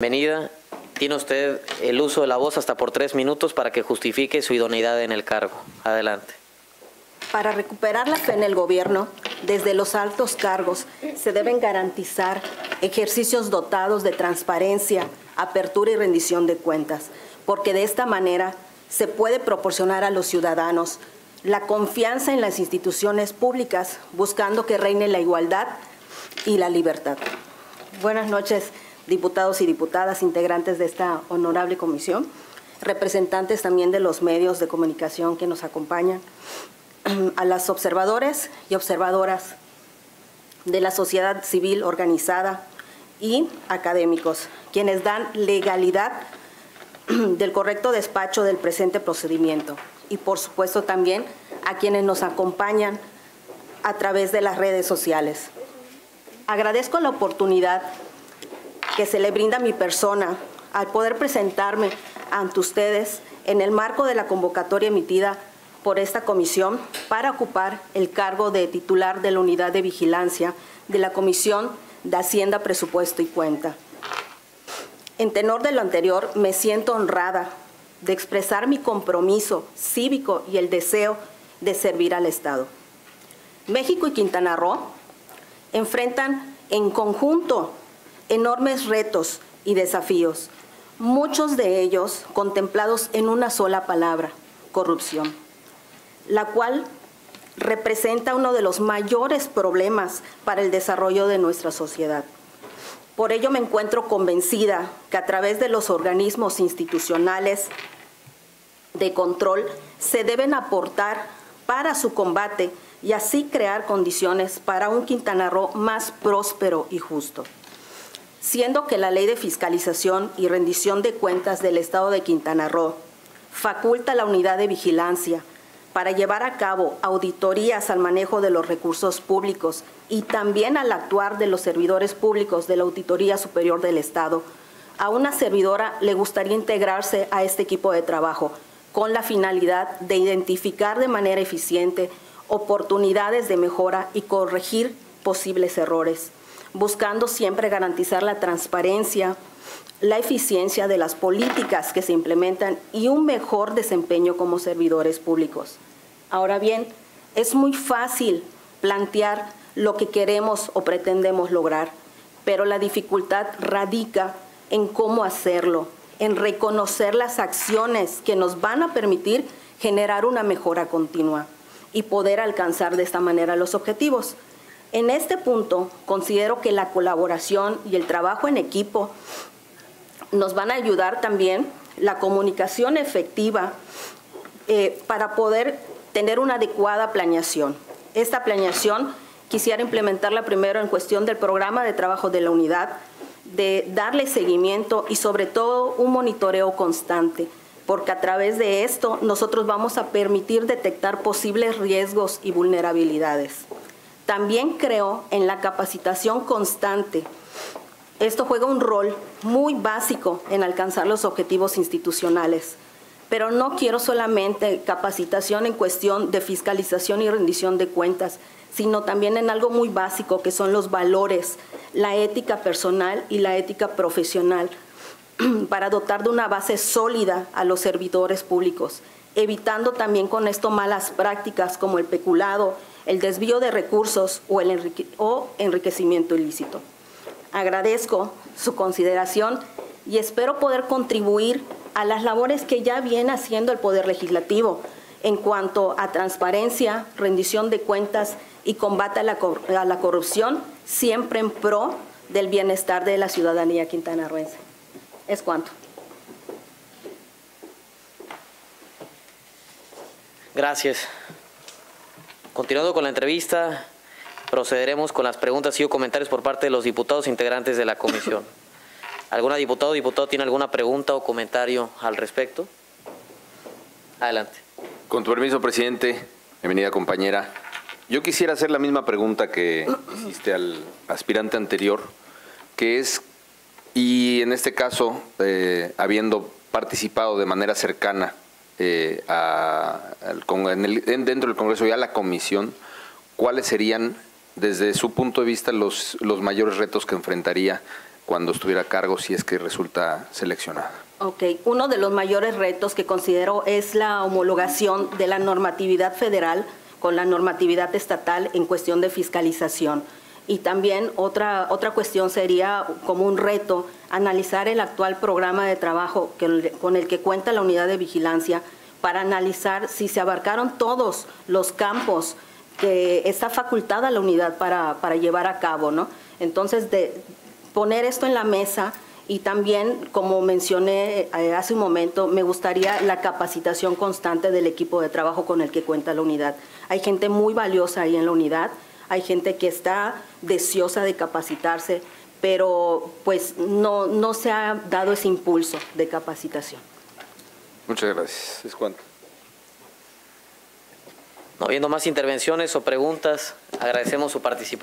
Bienvenida. Tiene usted el uso de la voz hasta por tres minutos para que justifique su idoneidad en el cargo. Adelante. Para recuperar la fe en el gobierno, desde los altos cargos se deben garantizar ejercicios dotados de transparencia, apertura y rendición de cuentas, porque de esta manera se puede proporcionar a los ciudadanos la confianza en las instituciones públicas, buscando que reine la igualdad y la libertad. Buenas noches, diputados y diputadas, integrantes de esta honorable comisión, representantes también de los medios de comunicación que nos acompañan a las observadores y observadoras de la sociedad civil organizada y académicos, quienes dan legalidad del correcto despacho del presente procedimiento y por supuesto también a quienes nos acompañan a través de las redes sociales. Agradezco la oportunidad que se le brinda mi persona al poder presentarme ante ustedes en el marco de la convocatoria emitida por esta comisión para ocupar el cargo de titular de la unidad de vigilancia de la Comisión de Hacienda, Presupuesto y Cuenta. En tenor de lo anterior, me siento honrada de expresar mi compromiso cívico y el deseo de servir al Estado. México y Quintana Roo enfrentan en conjunto enormes retos y desafíos, muchos de ellos contemplados en una sola palabra, corrupción la cual representa uno de los mayores problemas para el desarrollo de nuestra sociedad. Por ello me encuentro convencida que a través de los organismos institucionales de control se deben aportar para su combate y así crear condiciones para un Quintana Roo más próspero y justo. Siendo que la Ley de Fiscalización y Rendición de Cuentas del Estado de Quintana Roo faculta la unidad de vigilancia para llevar a cabo auditorías al manejo de los recursos públicos y también al actuar de los servidores públicos de la Auditoría Superior del Estado, a una servidora le gustaría integrarse a este equipo de trabajo con la finalidad de identificar de manera eficiente oportunidades de mejora y corregir posibles errores, buscando siempre garantizar la transparencia, la eficiencia de las políticas que se implementan y un mejor desempeño como servidores públicos. Ahora bien, es muy fácil plantear lo que queremos o pretendemos lograr, pero la dificultad radica en cómo hacerlo, en reconocer las acciones que nos van a permitir generar una mejora continua y poder alcanzar de esta manera los objetivos. En este punto, considero que la colaboración y el trabajo en equipo nos van a ayudar también la comunicación efectiva eh, para poder tener una adecuada planeación. Esta planeación quisiera implementarla primero en cuestión del programa de trabajo de la unidad, de darle seguimiento y sobre todo un monitoreo constante, porque a través de esto nosotros vamos a permitir detectar posibles riesgos y vulnerabilidades. También creo en la capacitación constante. Esto juega un rol muy básico en alcanzar los objetivos institucionales pero no quiero solamente capacitación en cuestión de fiscalización y rendición de cuentas, sino también en algo muy básico que son los valores, la ética personal y la ética profesional, para dotar de una base sólida a los servidores públicos, evitando también con esto malas prácticas como el peculado, el desvío de recursos o el enriquecimiento ilícito. Agradezco su consideración y espero poder contribuir a las labores que ya viene haciendo el Poder Legislativo en cuanto a transparencia, rendición de cuentas y combate a la, corrupción, siempre en pro del bienestar de la ciudadanía quintanarroense. Es cuanto. Gracias. Continuando con la entrevista, procederemos con las preguntas y o comentarios por parte de los diputados integrantes de la comisión. ¿Alguna diputado o diputado tiene alguna pregunta o comentario al respecto? Adelante. Con tu permiso, presidente, bienvenida compañera. Yo quisiera hacer la misma pregunta que hiciste al aspirante anterior, que es, y en este caso, eh, habiendo participado de manera cercana eh, dentro del Congreso y a la Comisión, ¿cuáles serían, desde su punto de vista, los, los mayores retos que enfrentaría cuando estuviera a cargo si es que resulta seleccionada. Ok, uno de los mayores retos que considero es la homologación de la normatividad federal con la normatividad estatal en cuestión de fiscalización. Y también otra, otra cuestión sería como un reto analizar el actual programa de trabajo con el que cuenta la unidad de vigilancia para analizar si se abarcaron todos los campos que está facultada la unidad para, para llevar a cabo, ¿no? Entonces, de poner esto en la mesa y también, como mencioné eh, hace un momento, me gustaría la capacitación constante del equipo de trabajo con el que cuenta la unidad. Hay gente muy valiosa ahí en la unidad, hay gente que está deseosa de capacitarse, pero pues no, no se ha dado ese impulso de capacitación. Muchas gracias. Es cuanto. No habiendo más intervenciones o preguntas, agradecemos su participación.